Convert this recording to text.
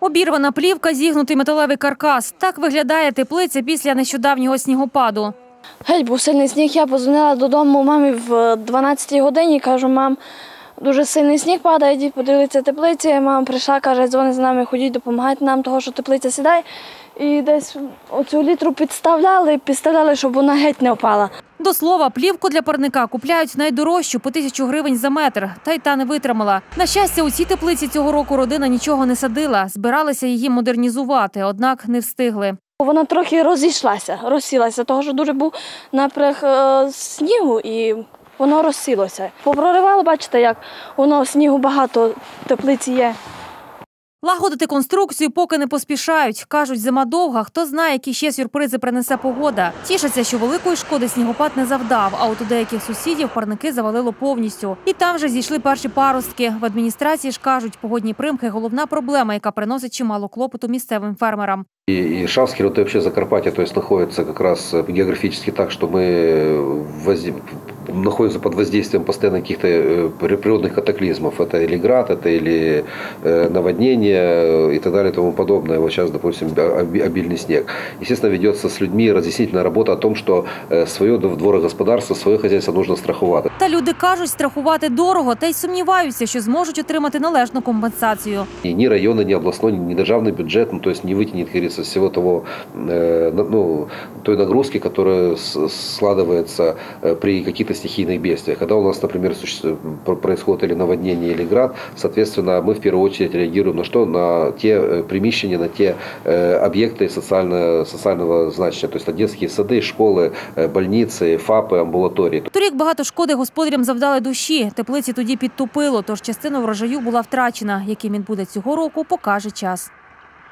Обірвана плівка, зігнутий металевий каркас. Так виглядає теплиця після нещодавнього снігопаду. Геть був сильний сніг. Я позвонила додому мамі в 12-й годині. Кажу, мам, дуже сильний сніг падає, йдіть подивитися теплиці. Мама прийшла, каже, дзвони з нами, ходіть, допомагайте нам, того, що теплиця сідає. І десь оцю літру підставляли, підставляли, щоб вона геть не впала. До слова, плівку для парника купляють найдорожчу по тисячу гривень за метр, та й та не витримала. На щастя, у цій теплиці цього року родина нічого не садила, збиралися її модернізувати, однак не встигли. Вона трохи розійшлася, розсілася, того, що дуже був напряг е, снігу і воно розсілося. Попроривало, бачите, як воно снігу багато, теплиці є. Лагодити конструкцію поки не поспішають. Кажуть, зима довга, хто знає, які ще сюрпризи принесе погода. Тішаться, що великої шкоди снігопад не завдав, а от у деяких сусідів парники завалило повністю. І там вже зійшли перші паростки. В адміністрації ж кажуть, погодні примхи – головна проблема, яка приносить чимало клопоту місцевим фермерам. И, и Шавский, вот и вообще Закарпатье, то есть находится как раз так, что мы находимся под воздействием постоянно каких-то э, при- природных катаклизмов. Это или град, это или э, наводнение э, и так далее и тому подобное. Вот сейчас, допустим, оби- обильный снег. Естественно, ведется с людьми разъяснительная работа о том, что э, свое дворогосподарство, свое хозяйство нужно страховать. Та люди кажуть, страхувати дорого, та й сумніваються, що зможуть отримати належну компенсацію. И ни районный, ни областной, ни державный бюджет, ну, то есть не вытянет, как говорится, всего того, э, на- ну, той нагрузки, которая с- складывается э, при каких-то стихийных бедствиях. Когда у нас, например, суще- про- происходит или наводнение, или град, соответственно, мы в первую очередь реагируем на что? На те э, приміщения, на те э, объекты социально, социального значения, то есть на детские сады, школы, э, больницы, ФАПы, амбулатории. Торік багато шкоди господарям завдали душі. Теплиці тоді підтопило, тож частина врожаю була втрачена. Яким він буде цього року, покаже час.